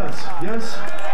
I success, yes?